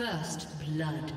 First blood.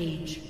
Rampage.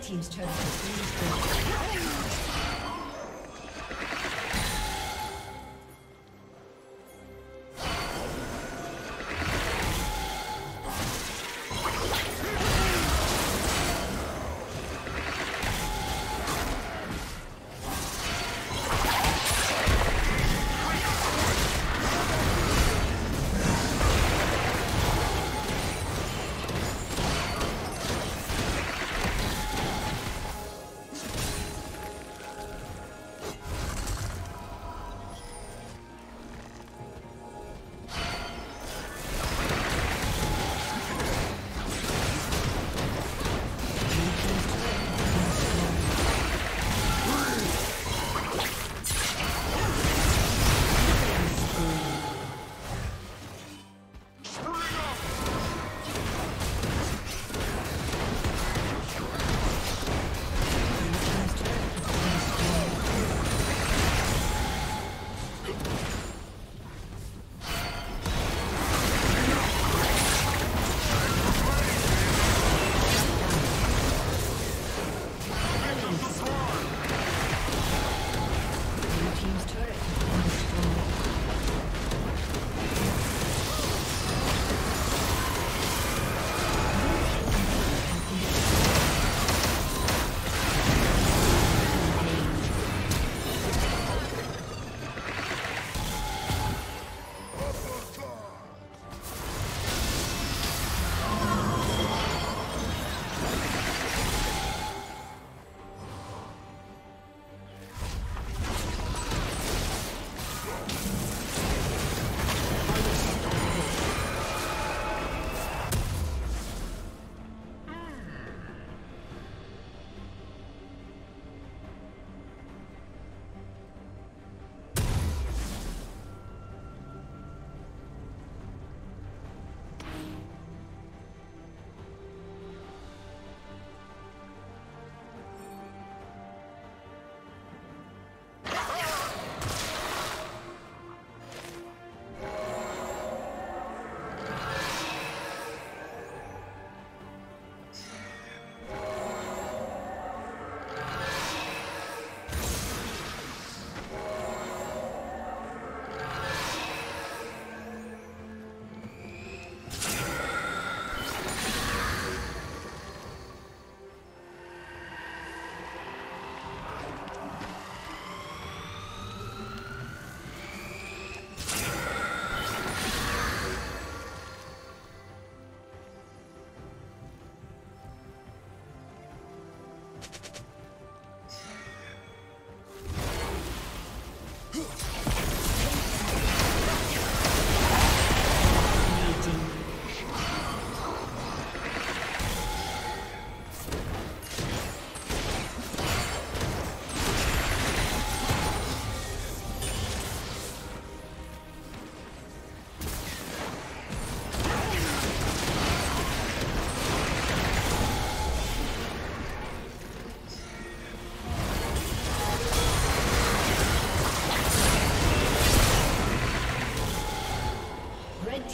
team's turret has